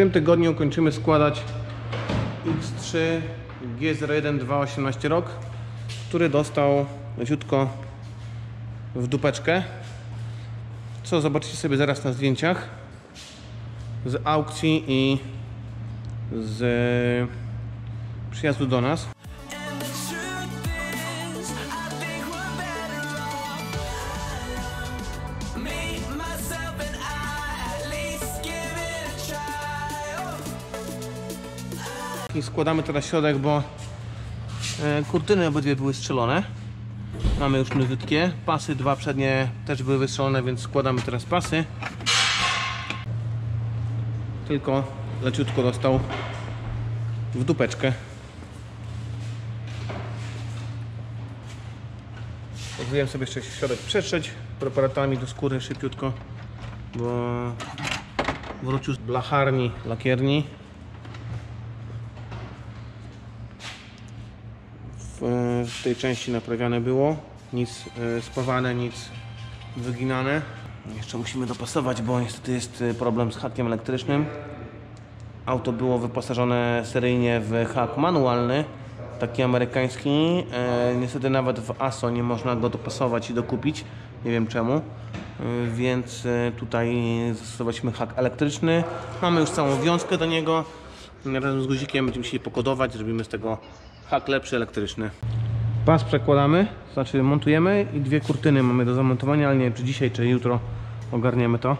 Tym tygodniu kończymy składać X3 G01 218 rok, który dostał leciutko w dupeczkę. Co zobaczycie sobie zaraz na zdjęciach z aukcji i z przyjazdu do nas. Składamy teraz środek, bo e, kurtyny obydwie były strzelone. Mamy już nowiutkie. Pasy dwa przednie też były wystrzelone, więc składamy teraz pasy. Tylko leciutko dostał w dupeczkę. Pozwoliłem sobie jeszcze środek przetrzeć preparatami do skóry szybciutko, bo wrócił z blacharni, lakierni. w, w tej części naprawiane było. Nic e, spawane, nic wyginane. Jeszcze musimy dopasować, bo niestety jest e, problem z hakiem elektrycznym. Auto było wyposażone seryjnie w hak manualny, taki amerykański. E, niestety nawet w ASO nie można go dopasować i dokupić. Nie wiem czemu. Więc tutaj zastosowaliśmy hak elektryczny. Mamy już całą wiązkę do niego. Razem z guzikiem będziemy się pokodować. Zrobimy z tego hak lepszy elektryczny. Pas przekładamy, znaczy montujemy i dwie kurtyny mamy do zamontowania, ale nie wiem czy dzisiaj, czy jutro ogarniemy to.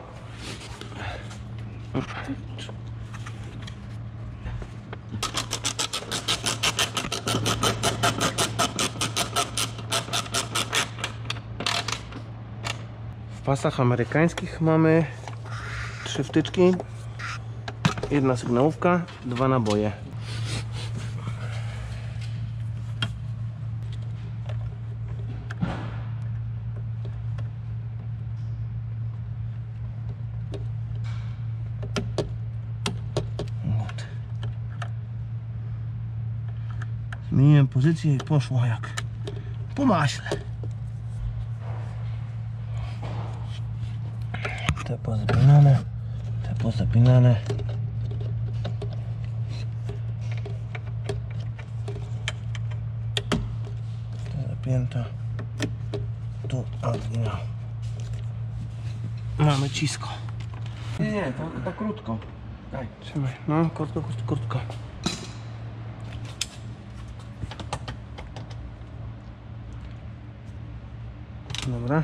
W pasach amerykańskich mamy trzy wtyczki, jedna sygnałówka, dwa naboje. Zmieniłem pozycję i poszło jak po maśle. Te pozapinane, te pozapinane. Te zapięta. Tu oryginał. Mamy cisko. Nie, nie, to, to krótko. Daj. Trzymaj, no, krótko, krótko, krótko. Dobra.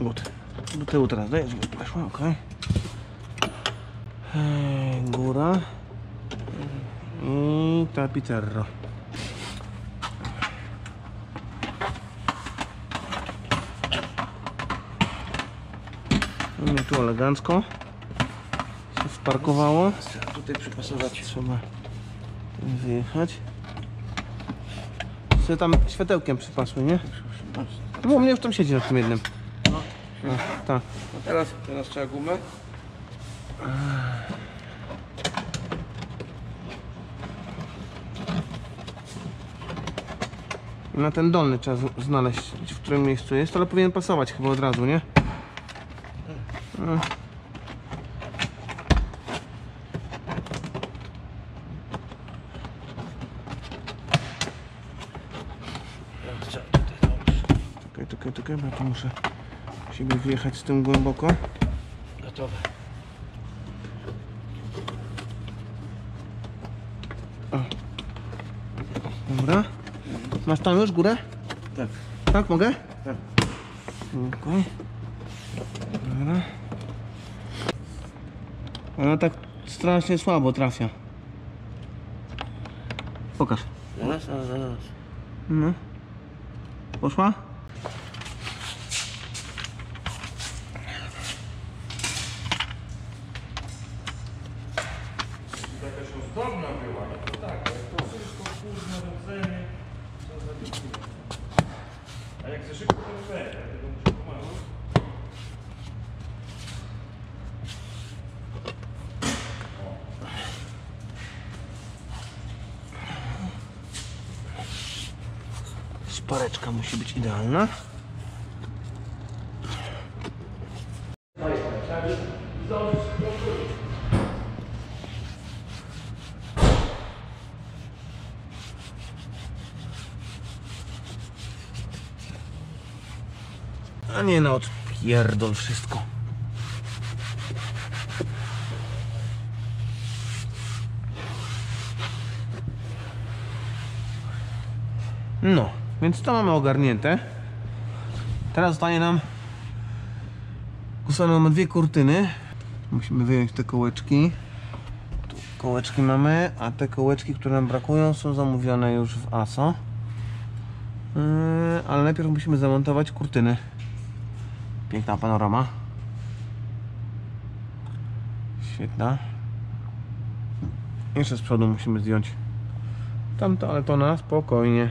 Gut. Do tyłu teraz dajesz, żeby weszła, ok. Góra. I tapiterro. No tu elegancko się wparkowało. Tutaj przypasować. Trzeba wyjechać. Sobie tam światełkiem przypasły, nie? No, u mnie już tam siedzi na tym jednym. No. No, tak. No teraz, teraz trzeba gumę. Na ten dolny trzeba znaleźć, w którym miejscu jest, ale powinien pasować chyba od razu, nie? No. Teraz trzeba tutaj założyć. Czekaj, bo tu muszę siebie wjechać z tym głęboko. Gotowe. Dobra. Masz tam już górę? Tak. Tak, mogę? Tak. Okej. Dobra. Ona tak strasznie słabo trafia. Pokaż. Zaraz, zaraz, zaraz. No. Poszła? To tak, to wszystko kurna rodzenie, co za dziewczyna. A jak za szybko to rodzenie, dlatego muszę pomału. Szpareczka musi być idealna. A nie no, odpierdol wszystko. No, więc to mamy ogarnięte. Teraz zostaje nam Ustawione mamy dwie kurtyny. Musimy wyjąć te kołeczki. Tu kołeczki mamy, a te kołeczki, które nam brakują, są zamówione już w ASO. Yy, ale najpierw musimy zamontować kurtyny. Piękna panorama. Świetna. Jeszcze z przodu musimy zdjąć tamto, ale to na spokojnie.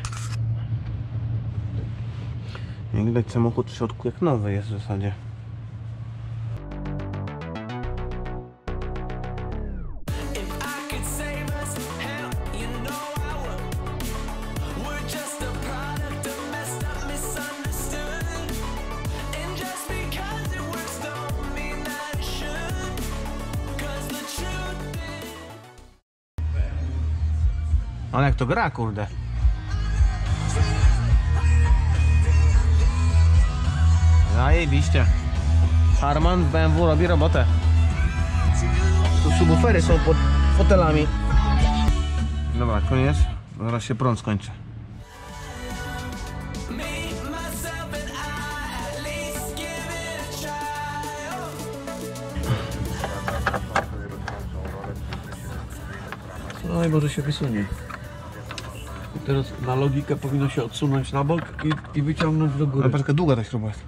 Jak widać samochód w środku jak nowy jest w zasadzie. Ale jak to gra, kurde. Zajebiście. Harman w BMW robi robotę. Tu subwoofery są pod fotelami. Dobra, koniec. Zaraz się prąd skończy. No i może się wysunie. Teraz na logikę powinno się odsunąć na bok i, i wyciągnąć do góry. Ale patrz, długa ta śruba jest.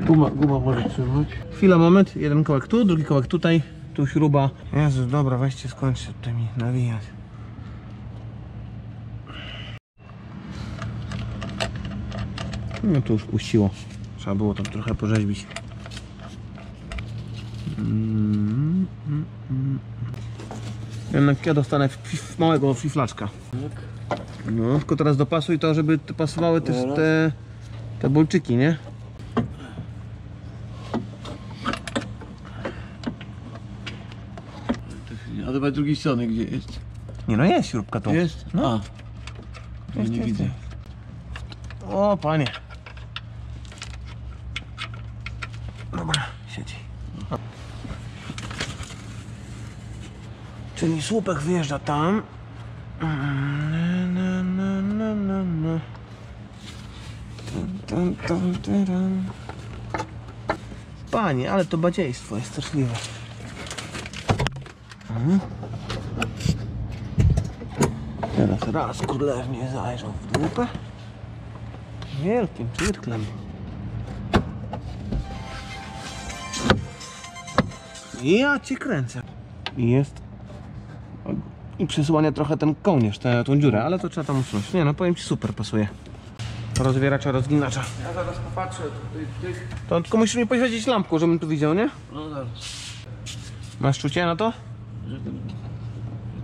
Guma, guma może trzymać. Chwila, moment. Jeden kołek tu, drugi kołek tutaj. Tu śruba. Jezus, dobra, weźcie skończcie tutaj mi nawijać. No to już puściło. Trzeba było tam trochę porzeźbić. Mm, mm, mm. Jednak ja dostanę fif, małego fiflaczka. No, tylko teraz dopasuj to, żeby pasowały też te, te bolczyki, nie? A zobacz drugiej strony gdzie jest. Nie no, jest śrubka tu. Jest? No. A. Jest, nie jest, widzę. O, panie. Dobra, siedzi. Czyli słupek wyjeżdża tam. Panie, ale to badziejstwo jest straszliwe. Teraz raz królewnie zajrzał w dupę. Wielkim cyrklem. Ja cię kręcę. Jest. I przysłania trochę ten kołnierz, tę, tą dziurę, ale to trzeba tam usunąć. Nie no, powiem ci super pasuje. Rozwieracza, rozginacza. Ja zaraz popatrzę tutaj tych. To tylko musisz mi poświecić lampką, żebym tu widział, nie? No zaraz. Masz czucie na to? Że ten,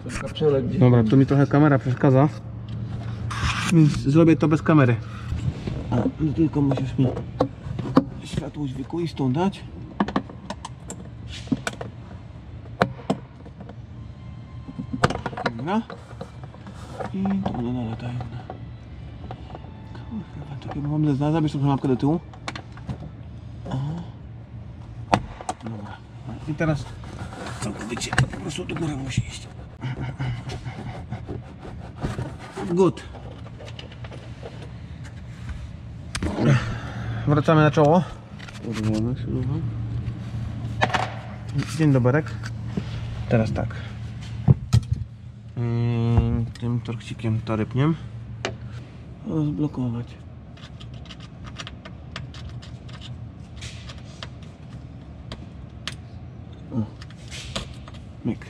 że ten kapciolek gdzieś. Dobra, tu mi trochę kamera przeszkadza. Więc zrobię to bez kamery. A, no tylko musisz mi światło dźwiękuistą dać. Dobra. I tu no dole jedna. Kurwa, czekaj, bo mam zna, zabierz tą lampkę do tyłu. O. Dobra. I teraz całkowicie po prostu do góry musi iść. Good. Wracamy na czoło. Dzień dobry. Teraz tak. Ym, Tym torksikiem to rypniem. Zblokować. O. Myk.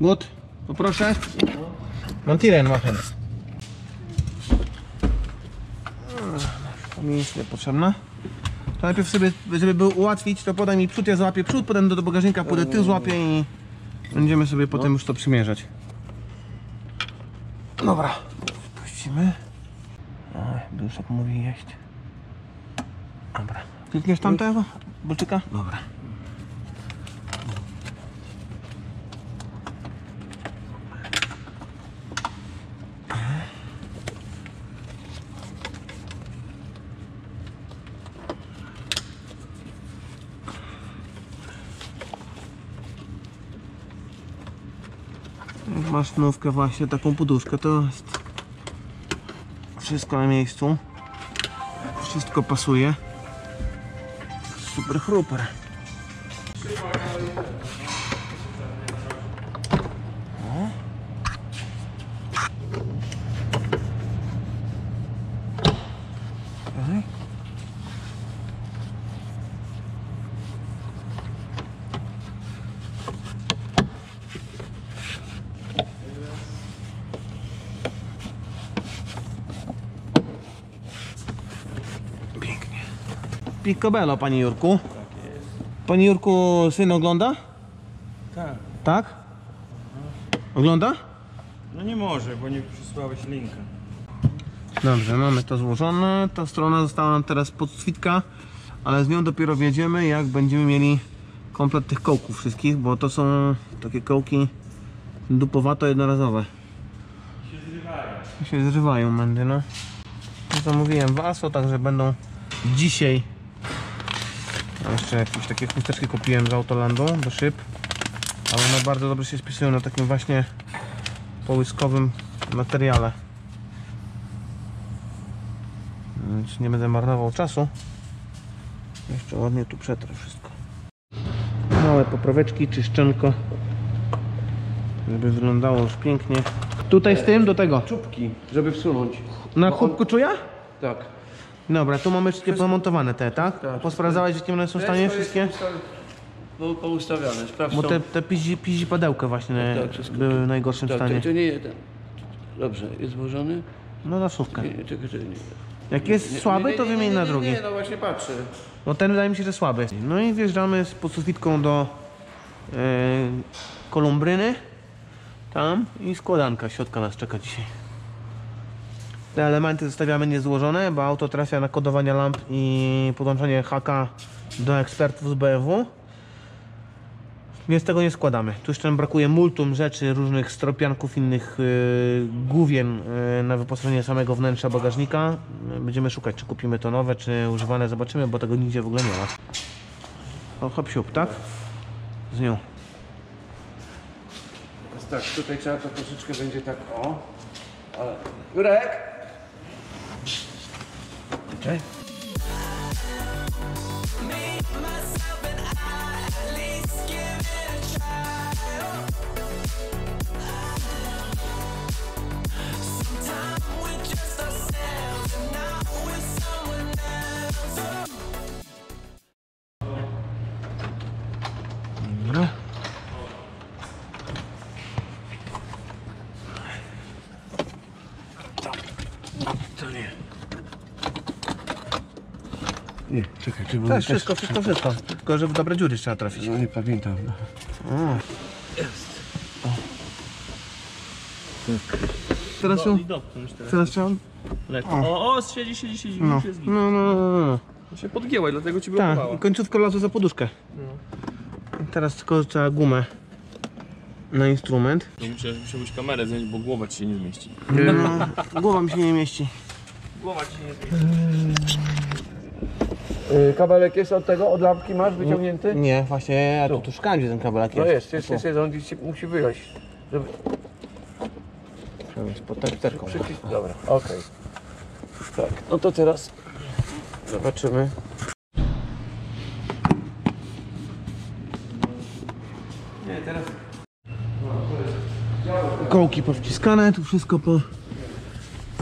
Good. Poproszę. Montiren machen. To mi jest niepotrzebne. To najpierw sobie, żeby było ułatwić, to podaj mi przód, ja złapię przód, potem do, do bagażnika pójdę, ty złapię i będziemy sobie potem już to przymierzać. Dobra, puścimy. Oj, Duszek mówi jeść. Dobra. Klikniesz tamtego? Bolczyka? Dobra. Maszynówkę właśnie, taką poduszkę, to jest wszystko na miejscu. Wszystko pasuje. Super chruper. Picobello, panie Jurku. Panie Jurku, syn ogląda? Tak. Tak? Ogląda? No nie może, bo nie przysłałeś linka. Dobrze, mamy to złożone. Ta strona została nam teraz podswitka, ale z nią dopiero wjedziemy, jak będziemy mieli komplet tych kołków wszystkich, bo to są takie kołki dupowato jednorazowe. Się zrywają. się zrywają mędy, no. Zamówiłem w ASO, także będą dzisiaj. A jeszcze jakieś takie chusteczki kupiłem z Autolandu do szyb. Ale one bardzo dobrze się spisują na takim właśnie połyskowym materiale. Więc nie będę marnował czasu. Jeszcze ładnie tu przetrę wszystko. Małe popraweczki, czyszczonko. Żeby wyglądało już pięknie. Tutaj z tym do tego. Czubki, żeby wsunąć. Na kubku czuja? Tak. Dobra, tu mamy wszystkie pomontowane te, tak? Tak. Posprawdzałeś, jakie one są w stanie wszystkie? Było poustawiane, sprawdź Bo tą- te, te pizi, pizi padełka właśnie Tak, wszystko. były w najgorszym Tak, stanie. to, to nie jeden. Dobrze, jest złożony? No na szówkę. Nie, czekaj, czekaj, nie. Jak jest słaby, to wymień na drugi. Nie, no właśnie patrzę. No ten wydaje mi się, że słaby. No i wjeżdżamy z podsufitką do e, kolumbryny. Tam i składanka, środka nas czeka dzisiaj. Te elementy zostawiamy niezłożone, bo auto trafia na kodowanie lamp i podłączenie haka do ekspertów z BMW. Więc tego nie składamy. Tu jeszcze nam brakuje multum rzeczy, różnych stropianków, innych yy, główien yy, na wyposażenie samego wnętrza bagażnika. Będziemy szukać, czy kupimy to nowe, czy używane, zobaczymy, bo tego nigdzie w ogóle nie ma. O, hop siup, tak? Z nią. Tak, tutaj trzeba to troszeczkę będzie tak, o. Ale... Jurek! Czekaj. Czekaj, czy To jest wszystko, wszystko, wszystko. Tylko, że w dobre dziury trzeba trafić. No nie pamiętam. No. Teraz ją, I dopnąć teraz. teraz trzeba... Lekko. O, o, siedzi, siedzi, siedzi. No, jest no, no, no, no. To się podgięła i dlatego ci Tak, blokowała. końcówka lasu za poduszkę. Teraz tylko trzeba gumę na instrument. To musiałeś, musiałbyś kamerę zdjąć, bo głowa ci się nie zmieści. No, głowa mi się nie mieści. Głowa ci się nie zmieści. Yy, kabelek jest od tego, od lampki masz wyciągnięty? Nie, właśnie ja tu, tu szukałem, gdzie ten kabelek No jest. jest, jest, jest, jest, on gdzieś musi wyjść. Żeby... Jest pod. Przycisk, dobra, okej. Tak, no to teraz zobaczymy. Kołki powciskane, tu wszystko po...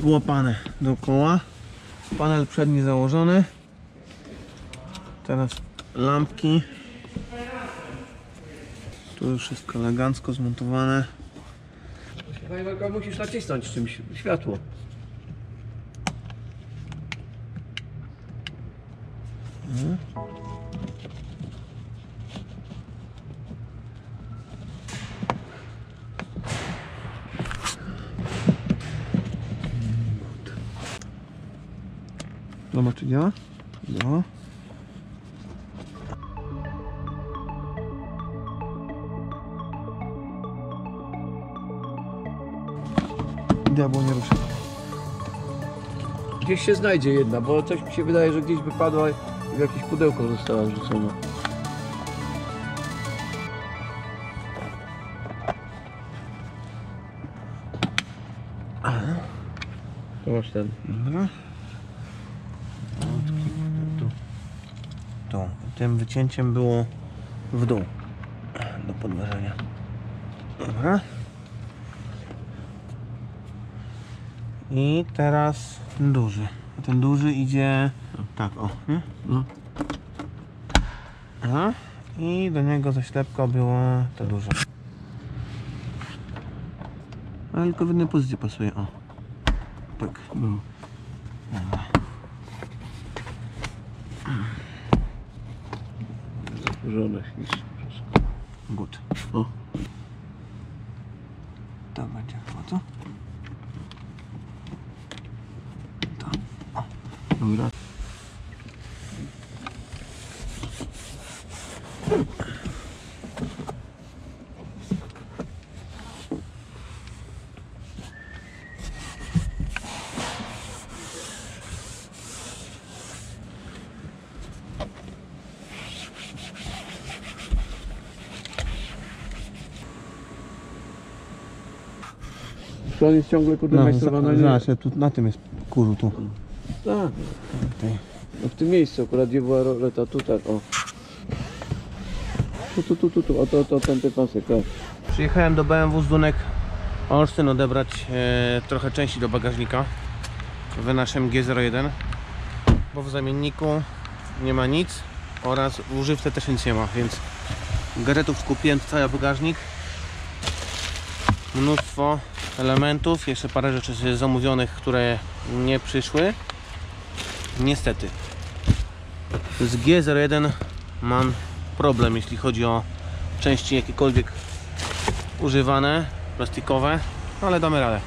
połapane dookoła. Panel przedni założony. Teraz lampki. Tu już wszystko elegancko zmontowane. Chyba musisz nacisnąć czymś światło. Zobacz czy działa? Działa. Gdzieś się znajdzie jedna, bo coś mi się wydaje, że gdzieś wypadła i w jakieś pudełko została wrzucona. To masz ten. Mhm. Dobra. Tu. tu. Tym wycięciem było w dół do podważenia. Dobra. I teraz ten duży. A ten duży idzie tak o. Nie? No. Aha. I do niego zaślepka było to duże. Ale tylko w jednej pozycji pasuje. O. Tak. Zakurzone ślicznie wszystko. Good. O. To będzie chyba co? Dobra. Czy on jest ciągle kurde No, majstrowany? nie? zobacz, tu na tym jest kurzu tu. Tak. No w tym miejscu akurat gdzie była roleta, tu tak, o. Tu, tu, tu, tu, tu, o to, to, pasek, tak. Przyjechałem do BMW z Dunek Olsztyn odebrać e, trochę części do bagażnika w naszym G01 bo w zamienniku nie ma nic oraz w używce też nic nie ma, więc gadżetów skupiłem cały bagażnik mnóstwo elementów, jeszcze parę rzeczy zamówionych, które nie przyszły niestety z G01 mam problem jeśli chodzi o części jakiekolwiek używane, plastikowe, ale damy radę.